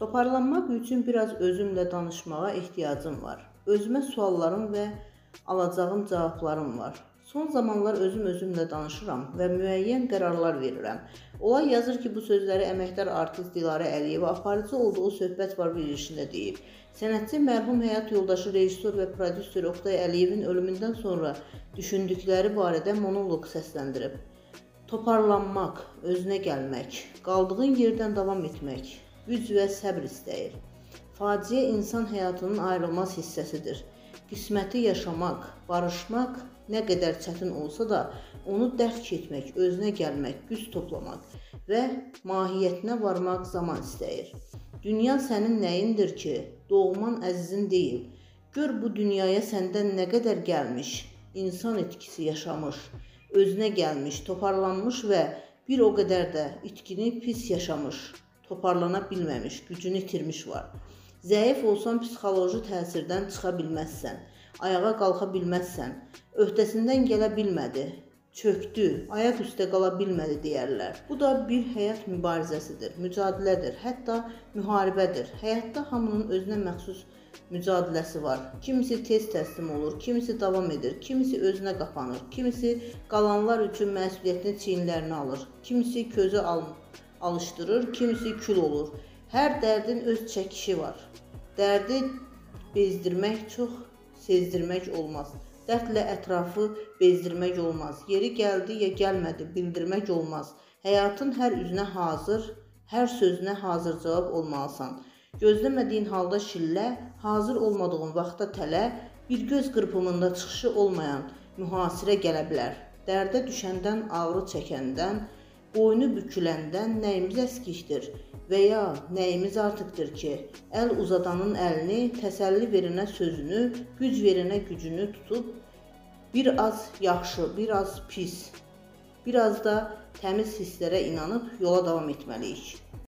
Toparlanmaq üçün biraz özümlə danışmağa ehtiyacım var. Özümə suallarım və alacağım cavablarım var. Son zamanlar özüm özümlə danışıram və müəyyən qərarlar verirəm. Olay yazır ki, bu sözləri əməkdar artist Dilarə Əliyeva aparıcı olduğu söhbət var verilişində deyib. Sənətçi mərhum həyat yoldaşı rejissor və prodüser Oqtay Əliyevin ölümündən sonra düşündükləri barədə monoloq səsləndirib. Toparlanmaq, özünə gəlmək, qaldığın yerdən davam etmək, güc və səbr istəyir. Faciə insan həyatının ayrılmaz hissəsidir. Qisməti yaşamaq, barışmaq nə qədər çətin olsa da, onu dərk etmək, özünə gəlmək, güc toplamaq və mahiyyətinə varmaq zaman istəyir. Dünya sənin nəyindir ki, doğman əzizin deyil. Gör bu dünyaya səndən nə qədər gəlmiş, insan etkisi yaşamış, özünə gəlmiş, toparlanmış və bir o qədər də itkini pis yaşamış toparlana bilməmiş, gücünü itirmiş var. Zəif olsan psixoloji təsirdən çıxa bilməzsən, ayağa qalxa bilməzsən, öhdəsindən gələ bilmədi, çöktü, ayaq üstə qala bilmədi deyərlər. Bu da bir həyat mübarizəsidir, mücadilədir, hətta müharibədir. Həyatda hamının özünə məxsus mücadiləsi var. Kimisi tez təslim olur, kimisi davam edir, kimisi özünə qapanır, kimisi qalanlar üçün məsuliyyətini çiyinlərinə alır, kimisi közə almır alışdırır, kimisi kül olur. Hər dərdin öz çəkişi var. Dərdi bezdirmək çox sezdirmək olmaz. Dərdlə ətrafı bezdirmək olmaz. Yeri gəldi ya gəlmədi bildirmək olmaz. Həyatın hər üzünə hazır, hər sözünə hazır cavab olmalısan. Gözləmədiyin halda şillə, hazır olmadığın vaxtda tələ, bir göz qırpımında çıxışı olmayan mühasirə gələ bilər. Dərdə düşəndən, ağrı çəkəndən, boynu büküləndən nəyimiz əskikdir və ya nəyimiz artıqdır ki, əl uzadanın əlini, təsəlli verənə sözünü, güc verənə gücünü tutub bir az yaxşı, bir az pis, bir az da təmiz hisslərə inanıb yola davam etməliyik.